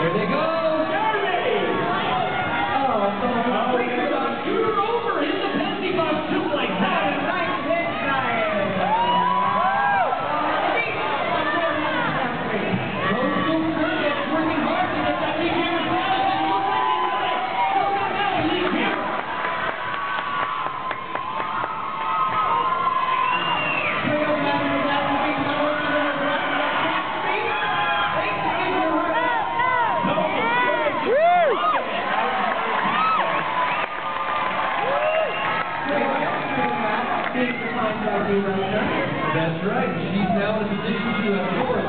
Here they go! That's right. She's now in position to afford